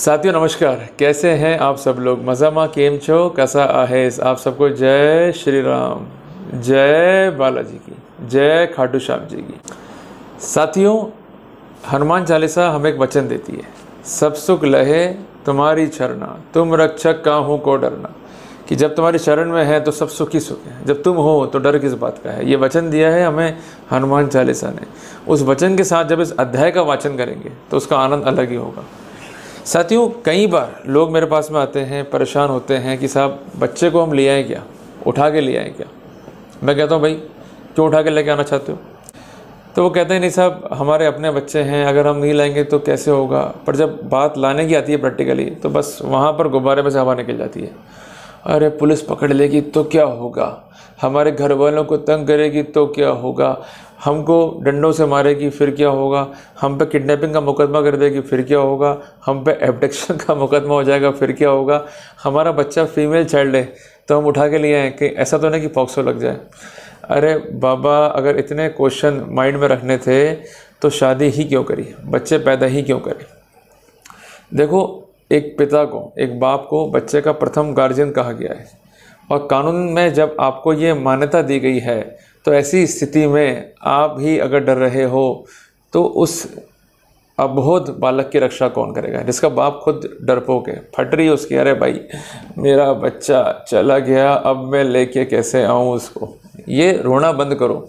साथियों, नमस्कार। कैसे हैं आप सब लोग? मजामा केम छो? कैसा आहेस? आप सबको जय श्री राम जय बालाजी की, जय खाटू श्याम जी की। साथियों, हनुमान चालीसा हमें एक वचन देती है। सब सुख लहे तुम्हारी चरना तुम रक्षक का हूँ को डरना। कि जब तुम्हारी शरण में है तो सब सुख ही सुख है। जब तुम हो तो डर किस बात का है? ये वचन दिया है हमें हनुमान चालीसा ने। उस वचन के साथ जब इस अध्याय का वाचन करेंगे तो उसका आनंद अलग ही होगा। साथियों, कई बार लोग मेरे पास में आते हैं, परेशान होते हैं कि साहब, बच्चे को हम ले आए क्या? उठा के ले आए क्या? मैं कहता हूँ, भाई, क्यों उठा के लेके आना चाहते हो? तो वो कहते हैं, नहीं साहब, हमारे अपने बच्चे हैं, अगर हम नहीं लाएँगे तो कैसे होगा? पर जब बात लाने की आती है प्रैक्टिकली तो बस वहाँ पर गुब्बारे में से हवा निकल जाती है। अरे, पुलिस पकड़ लेगी तो क्या होगा? हमारे घर वालों को तंग करेगी तो क्या होगा? हमको डंडों से मारेगी, फिर क्या होगा? हम पे किडनैपिंग का मुकदमा कर देगी, फिर क्या होगा? हम पे एबडक्शन का मुकदमा हो जाएगा, फिर क्या होगा? हमारा बच्चा फीमेल चाइल्ड है तो हम उठा के लिए आए कि ऐसा तो नहीं कि पॉक्सो लग जाए। अरे बाबा, अगर इतने क्वेश्चन माइंड में रखने थे तो शादी ही क्यों करी? बच्चे पैदा ही क्यों करें? देखो, एक पिता को, एक बाप को बच्चे का प्रथम गार्जियन कहा गया है। और कानून में जब आपको ये मान्यता दी गई है तो ऐसी स्थिति में आप ही अगर डर रहे हो तो उस अबोध बालक की रक्षा कौन करेगा? जिसका बाप खुद डरपोक है। फट रही है उसकी, अरे भाई, मेरा बच्चा चला गया, अब मैं लेके कैसे आऊँ उसको? ये रोना बंद करो।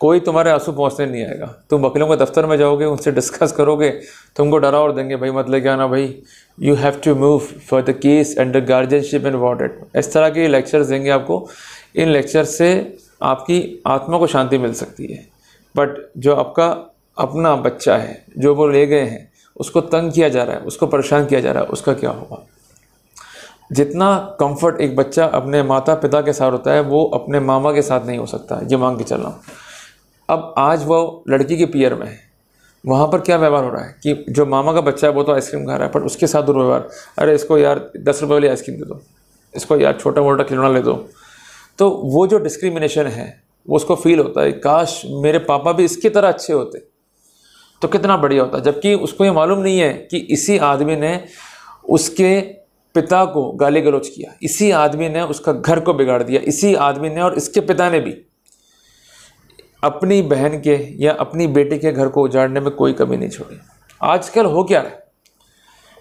कोई तुम्हारे आँसू पहुँचने नहीं आएगा। तुम वकीलों के दफ्तर में जाओगे, उनसे डिस्कस करोगे, तुमको डरा और देंगे, भाई, मत लेके आना भाई। You have to move for the case under guardianship and wanted इस तरह के लेक्चर्स देंगे आपको। इन लेक्चर से आपकी आत्मा को शांति मिल सकती है। बट जो आपका अपना बच्चा है, जो वो ले गए हैं, उसको तंग किया जा रहा है, उसको परेशान किया जा रहा है, उसका क्या होगा? जितना कंफर्ट एक बच्चा अपने माता पिता के साथ होता है, वो अपने मामा के साथ नहीं हो सकता, ये मांग के चल रहा हूँ अब आज वो लड़की के पियर में है, वहाँ पर क्या व्यवहार हो रहा है कि जो मामा का बच्चा है, वो तो आइसक्रीम खा रहा है, पर उसके साथ दुर्व्यवहार, अरे इसको यार दस रुपये वाली आइसक्रीम दे दो, इसको यार छोटा मोटा खिलौना ले दो तो वो जो डिस्क्रिमिनेशन है, वो उसको फील होता है काश मेरे पापा भी इसकी तरह अच्छे होते। तो कितना बढ़िया होता जबकि उसको ये मालूम नहीं है कि इसी आदमी ने उसके पिता को गाली गलौज किया। इसी आदमी ने उसका घर को बिगाड़ दिया। इसी आदमी ने और इसके पिता ने भी। अपनी बहन के या अपनी बेटी के घर को उजाड़ने में कोई कमी नहीं छोड़ी। आजकल हो क्या है?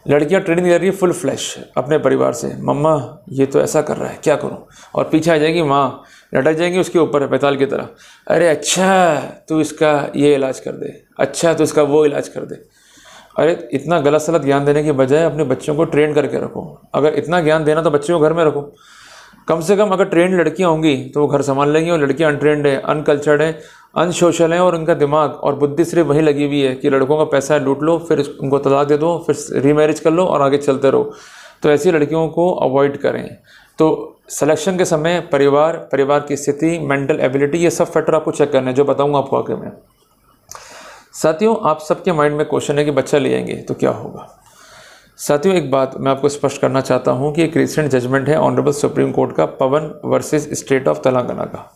लड़कियाँ ट्रेनिंग ले रही है फुल फ्लैश अपने परिवार से। मम्मा, ये तो ऐसा कर रहा है, क्या करूँ? और पीछे आ जाएगी माँ, लटक जाएँगी उसके ऊपर पैताल की तरह। अरे अच्छा तू इसका ये इलाज कर दे। अच्छा तो इसका वो इलाज कर दे। अरे इतना गलत सलत ज्ञान देने के बजाय अपने बच्चों को ट्रेन करके रखो। अगर इतना ज्ञान देना तो बच्चों को घर में रखो। कम से कम अगर ट्रेंड लड़कियाँ होंगी तो वो घर संभाल लेंगी और लड़कियाँ अनट्रेंड है अनकल्चर्ड है। अनसोशल है और उनका दिमाग, और बुद्धि सिर्फ़ वहीं लगी हुई है कि लड़कों का पैसा लूट लो, फिर उनको तलाक दे दो, फिर रीमैरिज कर लो और आगे चलते रहो। तो ऐसी लड़कियों को अवॉइड करें। तो सिलेक्शन के समय परिवार परिवार की स्थिति मेंटल एबिलिटी ये सब फैक्टर आपको चेक करना है, जो बताऊँगा आपको आगे मैं। साथियों, आप सबके माइंड में क्वेश्चन है कि बच्चा ले आएँगे तो क्या होगा? साथियों, एक बात मैं आपको स्पष्ट करना चाहता हूँ कि एक रिसेंट जजमेंट है ऑनरेबल सुप्रीम कोर्ट का Pawan versus state of Telangana का।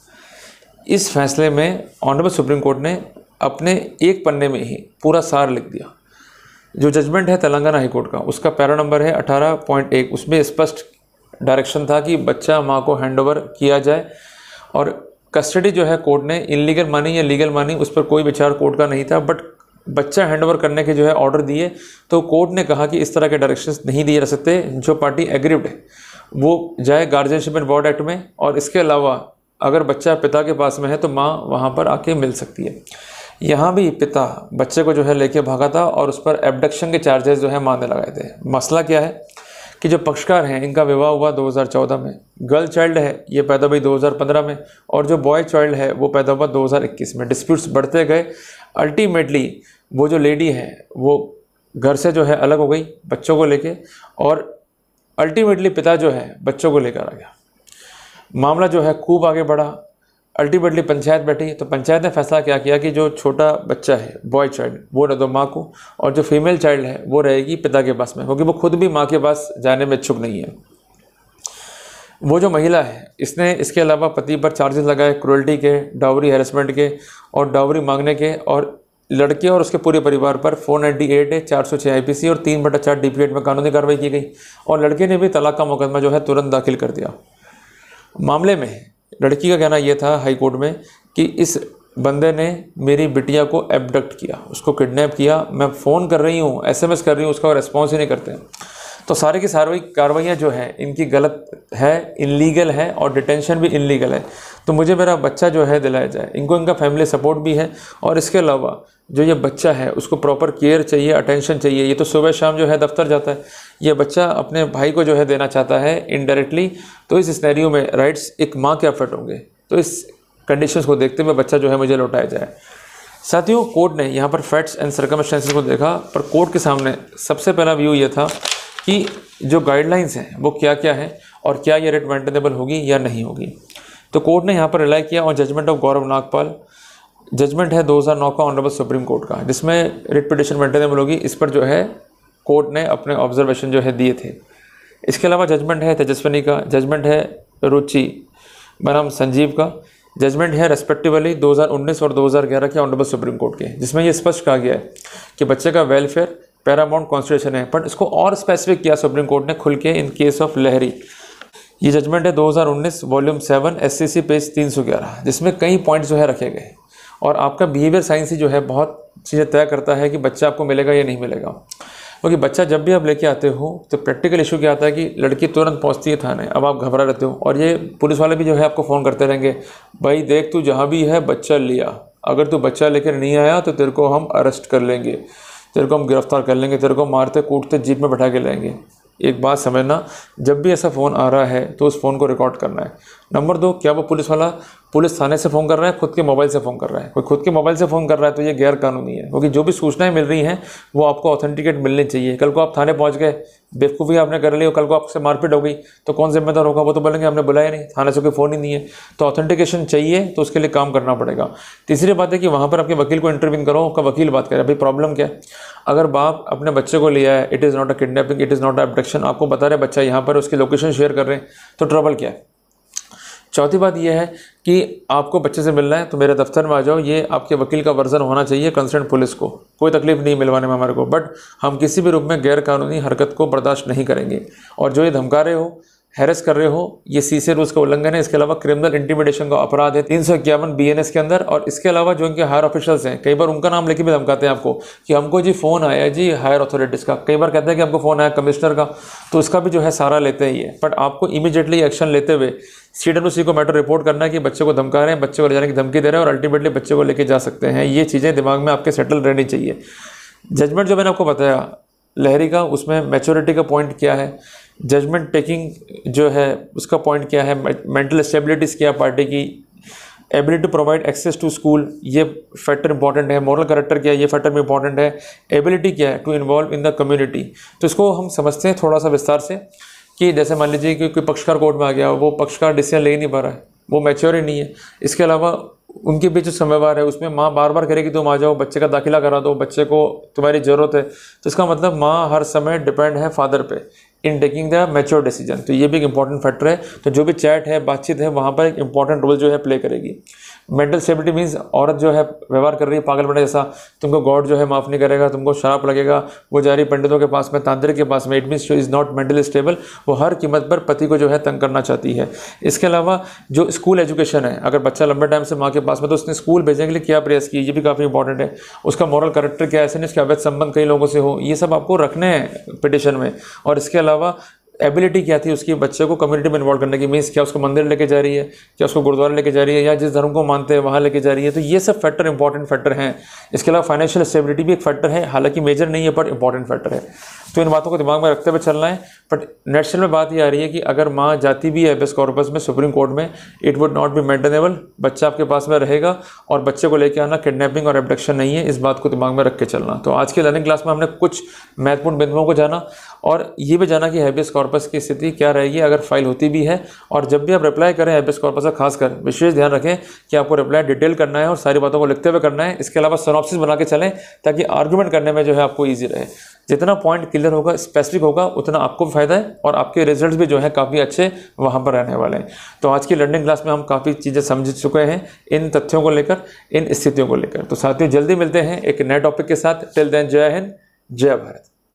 इस फैसले में ऑनरेबल सुप्रीम कोर्ट ने अपने एक पन्ने में ही पूरा सार लिख दिया। जो जजमेंट है तेलंगाना हाई कोर्ट का, उसका पैरा नंबर है 18.1 उसमें स्पष्ट डायरेक्शन था कि बच्चा माँ को हैंडओवर किया जाए और कस्टडी जो है कोर्ट ने इनलीगल मानी या लीगल मानी, उस पर कोई विचार कोर्ट का नहीं था, बट बच्चा हैंडओवर करने के जो है ऑर्डर दिए तो कोर्ट ने कहा कि इस तरह के डायरेक्शंस नहीं दिए जा सकते, जो पार्टी एग्रीव्ड है, वो जाए गार्जियनशिप एंड बोर्ड एक्ट में, और इसके अलावा अगर बच्चा पिता के पास में है तो माँ वहाँ पर आके मिल सकती है। यहाँ भी पिता बच्चे को जो है लेके भागा था और उस पर एबडक्शन के चार्जेस जो है मारने लगाए थे। मसला क्या है कि जो पक्षकार हैं, इनका विवाह हुआ 2014 में। गर्ल चाइल्ड है, ये पैदा हुई 2015 में और जो बॉय चाइल्ड है, वो पैदा हुआ 2021 में। डिस्प्यूट्स बढ़ते गए। अल्टीमेटली वो जो लेडी है, वो घर से जो है अलग हो गई बच्चों को लेके और अल्टीमेटली पिता जो है बच्चों को लेकर आ गया। मामला जो है खूब आगे बढ़ा। अल्टीमेटली पंचायत बैठी तो पंचायत ने फैसला क्या किया कि जो छोटा बच्चा है बॉय चाइल्ड वो रह दो माँ को, और जो फीमेल चाइल्ड है, वो रहेगी पिता के पास में, क्योंकि वो खुद भी माँ के पास जाने में इच्छुक नहीं है। वो जो महिला है, इसने इसके अलावा पति पर चार्जेस लगाए क्रुअल्टी के डावरी हेरसमेंट के, और डावरी मांगने के, और लड़के और उसके पूरे परिवार पर 498 है चार सौ छः आई और तीन बटा चार डी में कानूनी कार्रवाई की गई, और लड़के ने भी तलाक का मुकदमा जो है तुरंत दाखिल कर दिया। मामले में लड़की का कहना यह था हाई कोर्ट में कि इस बंदे ने मेरी बिटिया को एबडक्ट किया, उसको किडनैप किया, मैं फ़ोन कर रही हूँ एसएमएस कर रही हूँ, उसका रिस्पॉन्स ही नहीं करते तो सारे की सारी कार्रवाइयाँ जो हैं, इनकी गलत है, इनलीगल है और डिटेंशन भी इनलीगल है। तो मुझे मेरा बच्चा जो है दिलाया जाए। इनको इनका फैमिली सपोर्ट भी है और इसके अलावा जो ये बच्चा है, उसको प्रॉपर केयर चाहिए, अटेंशन चाहिए। ये तो सुबह शाम जो है दफ्तर जाता है। ये बच्चा अपने भाई को जो है देना चाहता है इनडायरेक्टली तो इस स्नैरियो में राइट्स एक माँ के अफेक्ट होंगे। तो इस कंडीशंस को देखते हुए बच्चा जो है मुझे लौटाया जाए। साथियों कोर्ट ने यहाँ पर फैक्ट्स एंड सर्कमस्टेंसेस को देखा, पर कोर्ट के सामने सबसे पहला व्यू ये था कि जो गाइडलाइंस हैं, वो क्या क्या है और क्या ये रेट मेंटेनेबल होगी या नहीं होगी। तो कोर्ट ने यहाँ पर रिलाई किया और judgment of Gaurav Nagpal judgment है 2009 का ऑनरेबल सुप्रीम कोर्ट का, जिसमें रिट पिटिशन मेंटेनेबल होगी। इस पर जो है कोर्ट ने अपने ऑब्जर्वेशन जो है दिए थे। इसके अलावा जजमेंट है तेजस्वनी का जजमेंट है रुचि बनाम संजीव का। जजमेंट है रेस्पेक्टिवली 2019 और 2011 के ऑनरेबल सुप्रीम कोर्ट के, जिसमें यह स्पष्ट कहा गया है कि बच्चे का वेलफेयर पैरामाउंट कॉन्स्टिट्यूशन है बट इसको और स्पेसिफिक किया सुप्रीम कोर्ट ने खुल के इन केस ऑफ़ लहरी ये जजमेंट है 2019 वॉल्यूम सेवन एससीसी पेज 311 जिसमें कई पॉइंट जो है रखे गए और आपका बिहेवियर साइंस ही जो है, बहुत चीज़ें तय करता है कि बच्चा आपको मिलेगा या नहीं मिलेगा। क्योंकि बच्चा जब भी आप लेके आते हो तो प्रैक्टिकल इशू क्या आता है कि लड़की तुरंत पहुँचती है थाने, अब आप घबरा रहते हो। और ये पुलिस वाले भी जो है, आपको फ़ोन करते रहेंगे, भाई देख तू जहाँ भी है, बच्चा लिया। अगर तू बच्चा लेकर नहीं आया तो तेरे को हम अरेस्ट कर लेंगे। तेरे को हम गिरफ़्तार कर लेंगे, तेरे को मारते, कूटते, जीप में बैठा के लेंगे एक बात समझना, जब भी ऐसा फ़ोन आ रहा है तो उस फ़ोन को रिकॉर्ड करना है। नंबर दो, क्या वो पुलिस वाला पुलिस थाने से फ़ोन कर रहा है, खुद के मोबाइल से फ़ोन कर रहा है। कोई खुद के मोबाइल से फ़ोन कर रहा है तो ये गैर कानूनी है। क्योंकि जो भी सूचनाएँ मिल रही हैं, वो आपको ऑथेंटिकेट मिलनी चाहिए। कल को आप थाने पहुँच गए, बेवकूफ़ी आपने कर ली और कल को आपसे मारपीट हो गई तो कौन जिम्मेदार होगा? वो तो बोलेंगे, हमने बुलाया नहीं, थाने से कोई फ़ोन ही नहीं है। तो ऑथेंटिकेशन चाहिए तो उसके लिए काम करना पड़ेगा। तीसरी बात है कि वहाँ पर आपके वकील को इंटरव्यू करो, आपका वकील बात करे। भाई प्रॉब्लम क्या है? अगर बाप अपने बच्चे को लिया है it is not a kidnapping it is not a abduction आपको बता रहे बच्चा यहाँ पर उसकी लोकेशन शेयर कर रहे हैं तो ट्रबल क्या है? चौथी बात यह है कि आपको बच्चे से मिलना है तो मेरे दफ्तर में आ जाओ। ये आपके वकील का वर्जन होना चाहिए कंसर्न पुलिस को। कोई तकलीफ़ नहीं मिलवाने में हमारे को। बट हम किसी भी रूप में गैर कानूनी हरकत को बर्दाश्त नहीं करेंगे। और जो ये धमका रहे हो हैरेस कर रहे हो? ये सीसे रूल्स का उल्लंघन है। इसके अलावा क्रिमिनल इंटीमिडेशन का अपराध है तीन सौ इक्यावन बी एन एस के अंदर। और इसके अलावा जो इनके हायर ऑफिशल्स हैं, कई बार उनका नाम लेके भी धमकाते हैं आपको कि हमको जी फ़ोन आया जी हायर अथॉरिटीज़ का। कई बार कहते हैं कि हमको फ़ोन आया कमिश्नर का। तो उसका भी जो है सारा लेते ही है बट आपको इमीजिएटली एक्शन लेते हुए सी डब्ल्यू सी को मैटर रिपोर्ट करना है कि बच्चे को धमका रहे हैं, बच्चे को ले जाने की धमकी दे रहे हैं और अल्टीमेटली बच्चे को लेके जा सकते हैं। ये चीज़ें दिमाग में आपके सेटल रहनी चाहिए। जजमेंट जो मैंने आपको बताया, लहरी का, उसमें मैच्योरिटी का पॉइंट क्या है? जजमेंट टेकिंग जो है, उसका पॉइंट क्या है? मेंटल स्टेबिलिटीज़ क्या पार्टी की? Ability to provide access to school ये फैक्टर इंपॉर्टेंट है। मॉरल करेक्टर क्या है? ये फैक्टर भी इंपॉर्टेंट है। एबिलिटी क्या है? To involve in the community तो इसको हम समझते हैं थोड़ा सा विस्तार से कि जैसे मान लीजिए कि कोई पक्षकार कोर्ट में आ गया, वो पक्षकार डिसीज़न ले ही नहीं पा रहा है। वो मैच्योर ही नहीं है। इसके अलावा उनके बीच जो समयवार है, उसमें माँ बार बार करेगी तुम आ जाओ, बच्चे का दाखिला करा दो, बच्चे को तुम्हारी ज़रूरत है। तो इसका मतलब माँ हर समय डिपेंड है फादर पे। In taking the mature decision तो ये भी एक इंपॉर्टेंट फैक्टर है। तो जो भी चैट है, बातचीत है, वहाँ पर एक इंपॉर्टेंट रोल जो है प्ले करेगी। मेंटल स्टेबिलिटी मीन्स औरत जो है, व्यवहार कर रही है पागल बने जैसा, तुमको गॉड जो है माफ़ नहीं करेगा, तुमको शराब लगेगा, वो जा रही पंडितों के पास में, तांत्रिक के पास में it means is not mentally stable वो हर कीमत पर पति को जो है तंग करना चाहती है। इसके अलावा जो स्कूल एजुकेशन है, अगर बच्चा लंबे टाइम से माँ के पास में तो उसने स्कूल भेजने के लिए क्या प्रयास किया, ये भी काफ़ी इंपॉर्टेंट है। उसका मॉरल करेक्टर क्या ऐसे नहीं, उसके अवैध संबंध कई लोगों से हो, ये सब आपको रखने हैं पिटिशन में। और इसके अलावा एबिलिटी क्या थी उसकी? बच्चे को कम्युनिटी में इन्वॉल्व करने की मीन्स क्या उसको मंदिर लेके जा रही है? क्या उसको गुरुद्वारा लेके जा रही है? या जिस धर्म को मानते हैं वहाँ लेके जा रही है? तो ये सब फैक्टर इंपॉर्टेंट फैक्टर हैं। इसके अलावा फाइनेंशियल स्टेबिलिटी भी एक फैक्टर है। हालाँकि मेजर नहीं है बट इंपॉर्टेंट फैक्टर है। तो इन बातों को दिमाग में रखते हुए चलना है। बट नेशनल में बात ये आ रही है कि अगर माँ जाती भी है बेस कॉर्पस में सुप्रीम कोर्ट में it would not be maintainable बच्चा आपके पास में रहेगा और बच्चे को लेकर आना किडनैपिंग और एबडक्शन नहीं है। इस बात को दिमाग में रख के चलना। तो आज के लर्निंग क्लास में हमने कुछ महत्वपूर्ण बिंदुओं को जाना। और ये भी जाना कि हैबियस कॉर्पस की स्थिति क्या रहेगी, अगर फ़ाइल होती भी है, और जब भी आप रिप्लाई करें हैबियस कॉर्पस का खासकर विशेष ध्यान रखें कि आपको रिप्लाई डिटेल करना है और सारी बातों को लिखते हुए करना है, इसके अलावा सनॉप्सिस बना के चलें, ताकि आर्गूमेंट करने में जो है आपको ईजी रहे। जितना पॉइंट क्लियर होगा स्पेसिफिक होगा, उतना आपको भी फ़ायदा है, और आपके रिज़ल्ट भी जो है काफ़ी अच्छे वहाँ पर रहने वाले हैं। तो आज की लर्निंग क्लास में हम काफ़ी चीज़ें समझ चुके हैं, इन तथ्यों को लेकर, इन स्थितियों को लेकर। तो साथियों, जल्दी मिलते हैं एक नए टॉपिक के साथ। टिल देन जय हिंद, जय भारत।